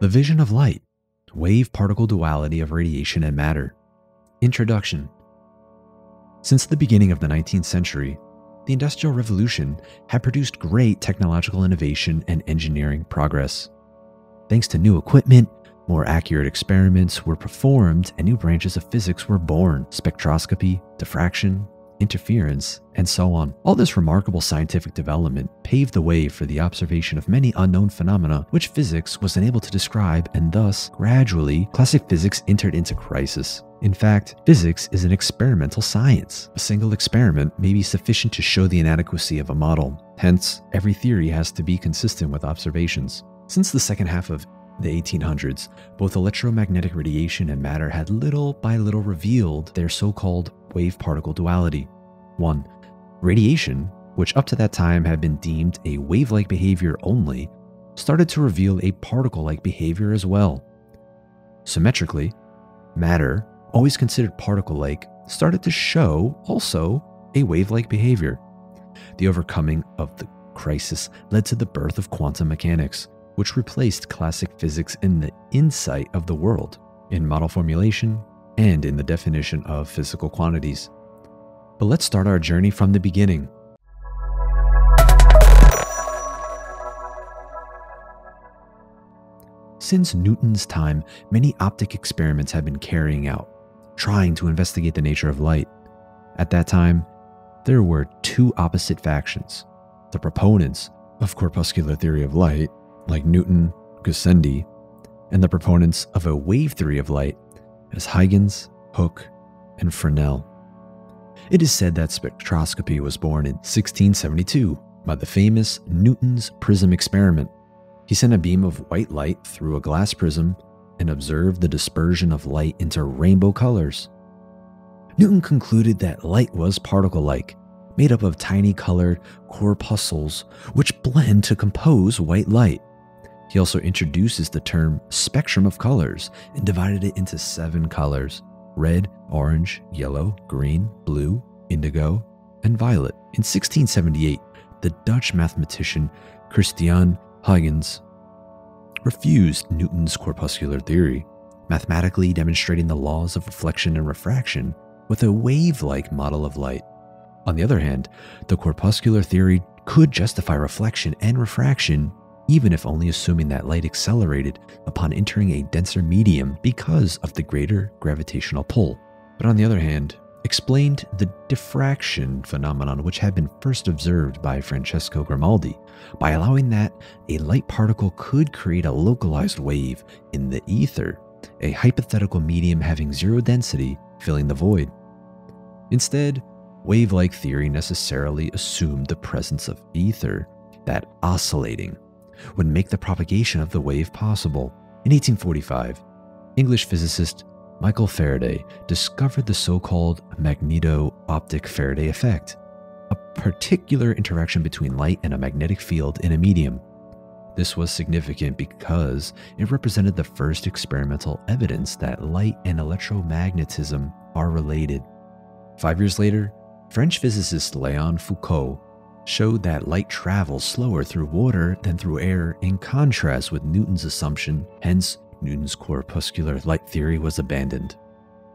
The Vision of Light Wave Particle Duality of Radiation and Matter. Introduction Since the beginning of the 19th century, the Industrial Revolution had produced great technological innovation and engineering progress. Thanks to new equipment, more accurate experiments were performed and new branches of physics were born spectroscopy, diffraction, interference, and so on. All this remarkable scientific development paved the way for the observation of many unknown phenomena which physics was unable to describe, and thus, gradually, classic physics entered into crisis. In fact, physics is an experimental science. A single experiment may be sufficient to show the inadequacy of a model. Hence, every theory has to be consistent with observations. Since the second half of the 1800s, both electromagnetic radiation and matter had little by little revealed their so called wave particle duality. 1. Radiation, which up to that time had been deemed a wave like behavior only, started to reveal a particle like behavior as well. Symmetrically, matter, always considered particle like, started to show also a wave like behavior. The overcoming of the crisis led to the birth of quantum mechanics, which replaced classic physics in the insight of the world, in model formulation, and in the definition of physical quantities. But let's start our journey from the beginning. Since Newton's time, many optic experiments have been carrying out, trying to investigate the nature of light. At that time, there were two opposite factions the proponents of corpuscular theory of light, like Newton, Gassendi, and the proponents of a wave theory of light, as Huygens, Hooke, and Fresnel. It is said that spectroscopy was born in 1672 by the famous Newton's prism experiment. He sent a beam of white light through a glass prism and observed the dispersion of light into rainbow colors. Newton concluded that light was particle like, made up of tiny colored corpuscles which blend to compose white light. He also introduces the term spectrum of colors and divided it into seven colors red, orange, yellow, green, blue, indigo, and violet. In 1678, the Dutch mathematician Christian Huygens refused Newton's corpuscular theory, mathematically demonstrating the laws of reflection and refraction with a wave like model of light. On the other hand, the corpuscular theory could justify reflection and refraction even if only assuming that light accelerated upon entering a denser medium because of the greater gravitational pull. But on the other hand, explained the diffraction phenomenon which had been first observed by Francesco Grimaldi by allowing that a light particle could create a localized wave in the ether, a hypothetical medium having zero density filling the void. Instead, wave like theory necessarily assumed the presence of ether, that oscillating, would make the propagation of the wave possible. In 1845, English physicist Michael Faraday discovered the so called magneto optic Faraday effect, a particular interaction between light and a magnetic field in a medium. This was significant because it represented the first experimental evidence that light and electromagnetism are related. Five years later, French physicist Leon Foucault showed that light travels slower through water than through air in contrast with Newton's assumption, hence, Newton's corpuscular light theory was abandoned.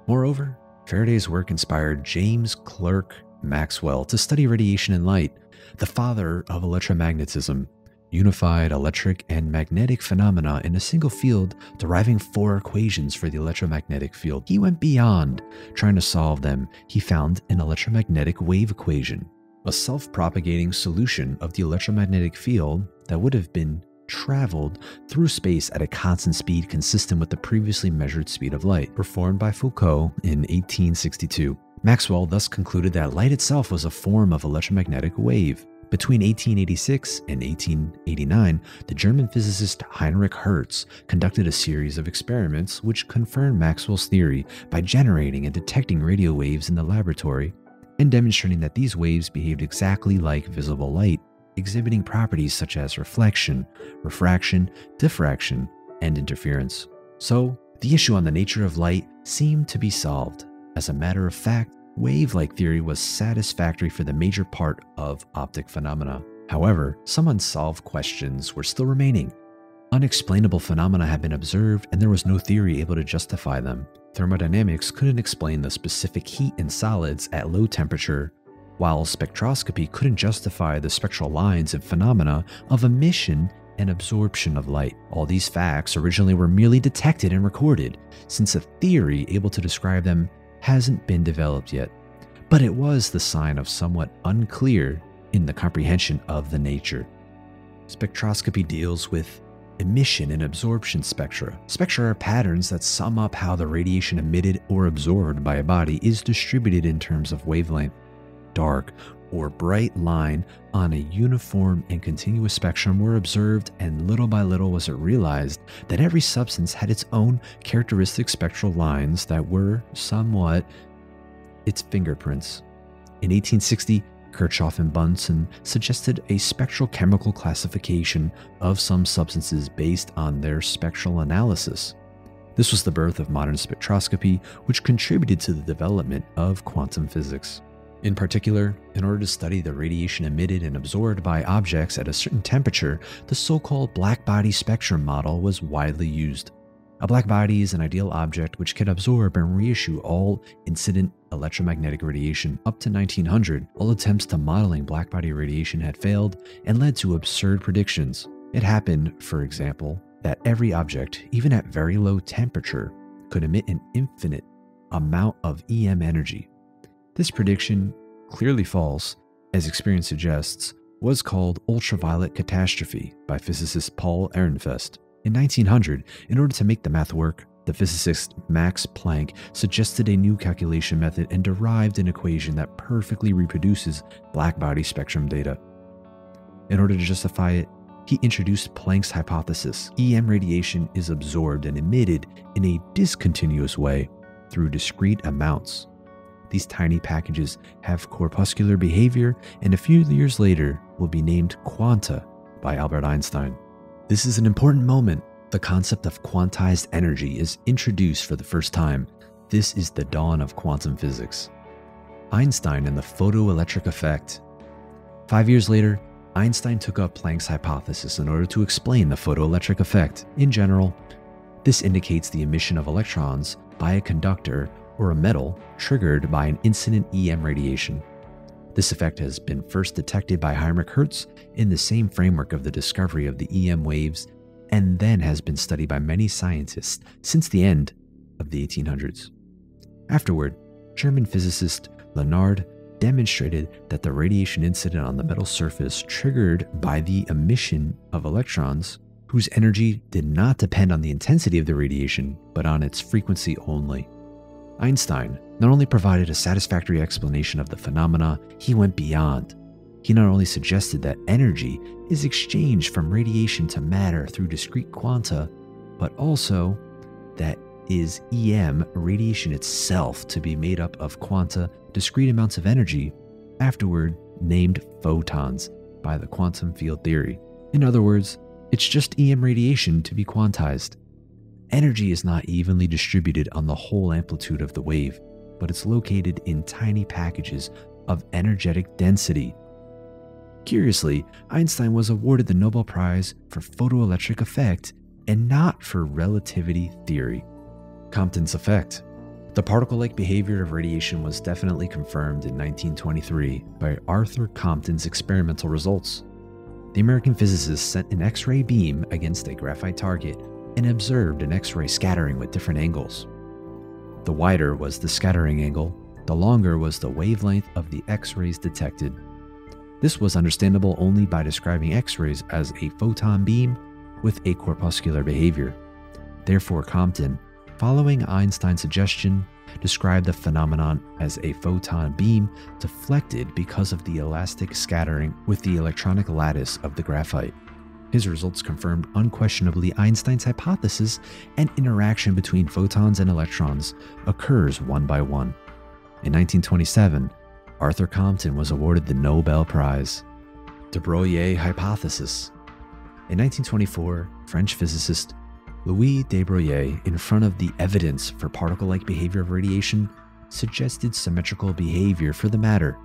Moreover, Faraday's work inspired James Clerk Maxwell to study radiation and light, the father of electromagnetism, unified electric and magnetic phenomena in a single field, deriving four equations for the electromagnetic field. He went beyond trying to solve them. He found an electromagnetic wave equation a self propagating solution of the electromagnetic field that would have been traveled through space at a constant speed consistent with the previously measured speed of light, performed by Foucault in 1862. Maxwell thus concluded that light itself was a form of electromagnetic wave. Between 1886 and 1889, the German physicist Heinrich Hertz conducted a series of experiments which confirmed Maxwell's theory by generating and detecting radio waves in the laboratory and demonstrating that these waves behaved exactly like visible light, exhibiting properties such as reflection, refraction, diffraction, and interference. So, the issue on the nature of light seemed to be solved. As a matter of fact, wave like theory was satisfactory for the major part of optic phenomena. However, some unsolved questions were still remaining. Unexplainable phenomena had been observed, and there was no theory able to justify them. Thermodynamics couldn't explain the specific heat in solids at low temperature, while spectroscopy couldn't justify the spectral lines and phenomena of emission and absorption of light. All these facts originally were merely detected and recorded, since a theory able to describe them hasn't been developed yet. But it was the sign of somewhat unclear in the comprehension of the nature. Spectroscopy deals with emission and absorption spectra. Spectra are patterns that sum up how the radiation emitted or absorbed by a body is distributed in terms of wavelength. Dark or bright line on a uniform and continuous spectrum were observed, and little by little was it realized that every substance had its own characteristic spectral lines that were somewhat its fingerprints. In 1860, Kirchhoff and Bunsen suggested a spectral chemical classification of some substances based on their spectral analysis. This was the birth of modern spectroscopy, which contributed to the development of quantum physics. In particular, in order to study the radiation emitted and absorbed by objects at a certain temperature, the so called black body spectrum model was widely used. A black body is an ideal object which can absorb and reissue all incident electromagnetic radiation. Up to 1900, all attempts to modeling black body radiation had failed and led to absurd predictions. It happened, for example, that every object, even at very low temperature, could emit an infinite amount of EM energy. This prediction, clearly false, as experience suggests, was called ultraviolet catastrophe by physicist Paul Ehrenfest. In 1900, in order to make the math work, the physicist Max Planck suggested a new calculation method and derived an equation that perfectly reproduces blackbody spectrum data. In order to justify it, he introduced Planck's hypothesis. EM radiation is absorbed and emitted in a discontinuous way through discrete amounts. These tiny packages have corpuscular behavior and a few years later will be named quanta by Albert Einstein. This is an important moment. The concept of quantized energy is introduced for the first time. This is the dawn of quantum physics. Einstein and the photoelectric effect. Five years later, Einstein took up Planck's hypothesis in order to explain the photoelectric effect. In general, this indicates the emission of electrons by a conductor or a metal triggered by an incident EM radiation. This effect has been first detected by Heinrich Hertz in the same framework of the discovery of the EM waves and then has been studied by many scientists since the end of the 1800s. Afterward, German physicist Lenard demonstrated that the radiation incident on the metal surface triggered by the emission of electrons whose energy did not depend on the intensity of the radiation but on its frequency only. Einstein not only provided a satisfactory explanation of the phenomena, he went beyond. He not only suggested that energy is exchanged from radiation to matter through discrete quanta, but also that is EM radiation itself to be made up of quanta, discrete amounts of energy, afterward named photons by the quantum field theory. In other words, it's just EM radiation to be quantized. Energy is not evenly distributed on the whole amplitude of the wave, but it's located in tiny packages of energetic density. Curiously, Einstein was awarded the Nobel Prize for photoelectric effect and not for relativity theory. Compton's effect. The particle like behavior of radiation was definitely confirmed in 1923 by Arthur Compton's experimental results. The American physicist sent an X ray beam against a graphite target and observed an X ray scattering with different angles. The wider was the scattering angle, the longer was the wavelength of the X rays detected. This was understandable only by describing X rays as a photon beam with a corpuscular behavior. Therefore, Compton, following Einstein's suggestion, described the phenomenon as a photon beam deflected because of the elastic scattering with the electronic lattice of the graphite. His results confirmed unquestionably Einstein's hypothesis and interaction between photons and electrons occurs one by one. In 1927, Arthur Compton was awarded the Nobel Prize. De Broglie hypothesis. In 1924, French physicist Louis de Broglie, in front of the evidence for particle like behavior of radiation, suggested symmetrical behavior for the matter.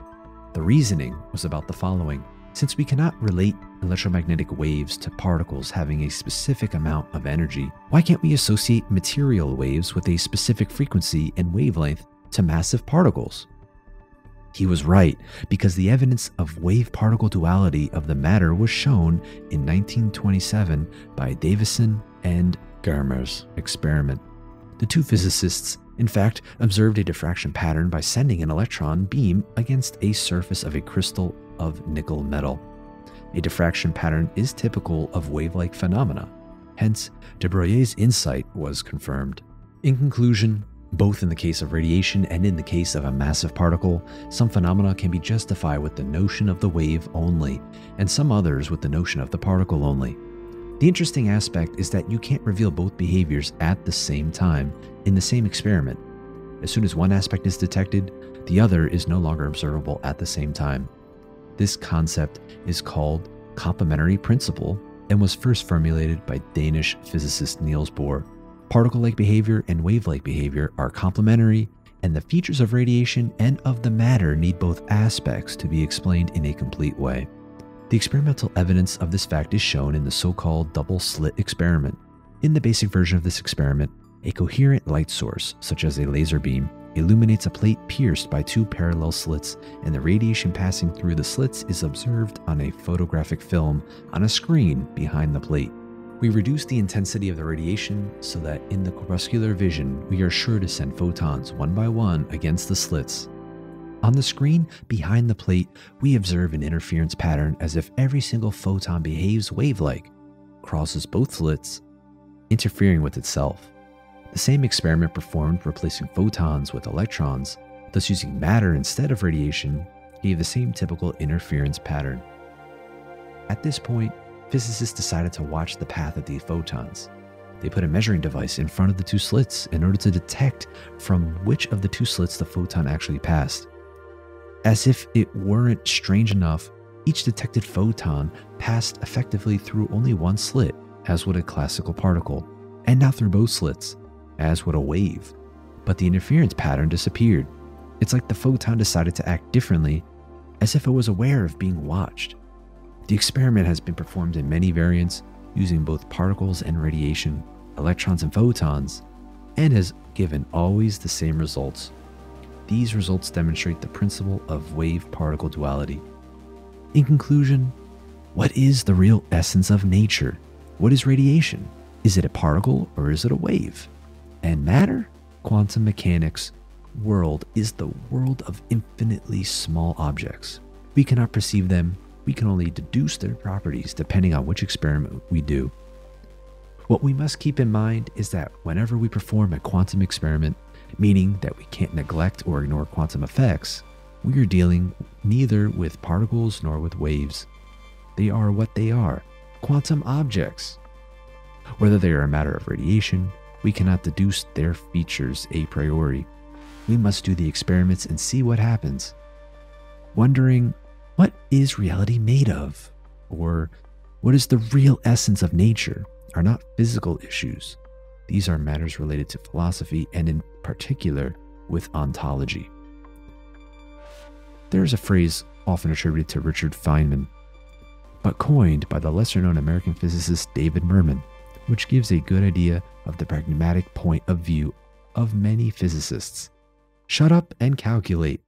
The reasoning was about the following Since we cannot relate electromagnetic waves to particles having a specific amount of energy, why can't we associate material waves with a specific frequency and wavelength to massive particles? He was right, because the evidence of wave particle duality of the matter was shown in 1927 by Davison and Germer's experiment. The two physicists, in fact, observed a diffraction pattern by sending an electron beam against a surface of a crystal of nickel metal. A diffraction pattern is typical of wave like phenomena. Hence, de Broglie's insight was confirmed. In conclusion, both in the case of radiation and in the case of a massive particle, some phenomena can be justified with the notion of the wave only, and some others with the notion of the particle only. The interesting aspect is that you can't reveal both behaviors at the same time in the same experiment. As soon as one aspect is detected, the other is no longer observable at the same time. This concept is called complementary principle and was first formulated by Danish physicist Niels Bohr. Particle like behavior and wave like behavior are complementary, and the features of radiation and of the matter need both aspects to be explained in a complete way. The experimental evidence of this fact is shown in the so called double slit experiment. In the basic version of this experiment, a coherent light source, such as a laser beam, illuminates a plate pierced by two parallel slits, and the radiation passing through the slits is observed on a photographic film on a screen behind the plate. We reduce the intensity of the radiation so that in the corpuscular vision, we are sure to send photons one by one against the slits. On the screen behind the plate, we observe an interference pattern as if every single photon behaves wave like, crosses both slits, interfering with itself. The same experiment performed replacing photons with electrons, thus using matter instead of radiation, gave the same typical interference pattern. At this point, physicists decided to watch the path of these photons. They put a measuring device in front of the two slits in order to detect from which of the two slits the photon actually passed. As if it weren't strange enough, each detected photon passed effectively through only one slit, as would a classical particle, and not through both slits, as would a wave. But the interference pattern disappeared. It's like the photon decided to act differently, as if it was aware of being watched. The experiment has been performed in many variants using both particles and radiation, electrons and photons, and has given always the same results. These results demonstrate the principle of wave particle duality. In conclusion, what is the real essence of nature? What is radiation? Is it a particle or is it a wave? And matter? Quantum mechanics world is the world of infinitely small objects. We cannot perceive them, we can only deduce their properties depending on which experiment we do. What we must keep in mind is that whenever we perform a quantum experiment, meaning that we can't neglect or ignore quantum effects, we are dealing neither with particles nor with waves. They are what they are quantum objects. Whether they are a matter of radiation, we cannot deduce their features a priori. We must do the experiments and see what happens. Wondering, what is reality made of? Or what is the real essence of nature are not physical issues. These are matters related to philosophy and, in particular, with ontology. There is a phrase often attributed to Richard Feynman, but coined by the lesser known American physicist David Mermin which gives a good idea of the pragmatic point of view of many physicists. Shut up and calculate.